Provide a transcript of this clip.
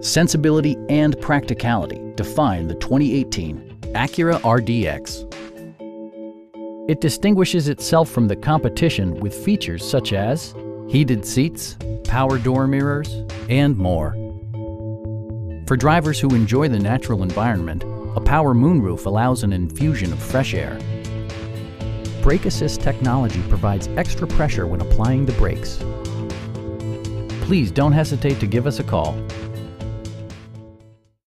Sensibility and practicality define the 2018 Acura RDX. It distinguishes itself from the competition with features such as heated seats, power door mirrors, and more. For drivers who enjoy the natural environment, a power moonroof allows an infusion of fresh air. Brake Assist technology provides extra pressure when applying the brakes. Please don't hesitate to give us a call